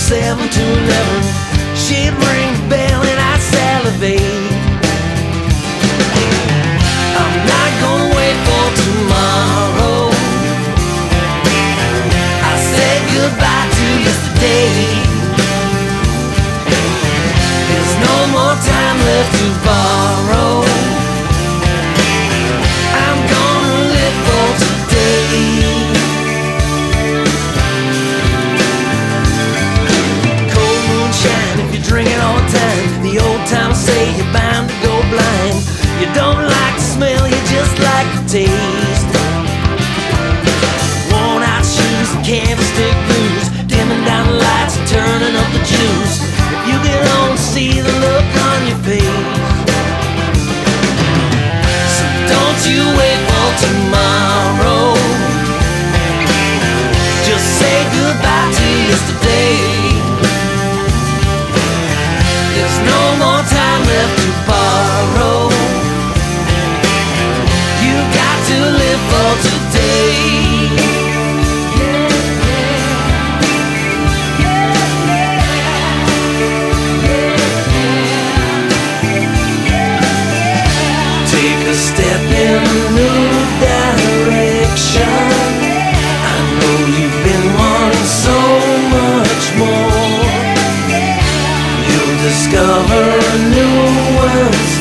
seven to eleven. She'd ring the bell and I'd salivate. Just like the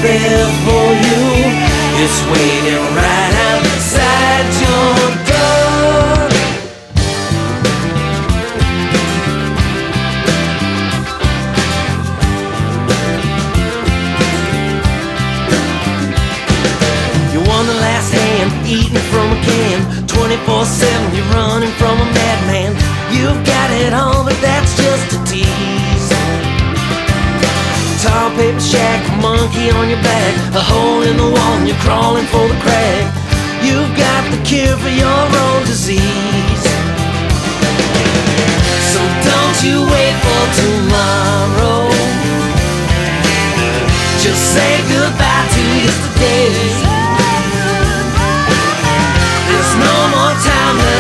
there for you. It's waiting right outside your door. You won the last hand, eating from a can. 24 7, you're running from a madman. You've got it all, but that's just Tall shack, a monkey on your back, a hole in the wall, and you're crawling for the crack. You've got the cure for your own disease. So don't you wait for tomorrow. Just say goodbye to yesterday. There's no more time left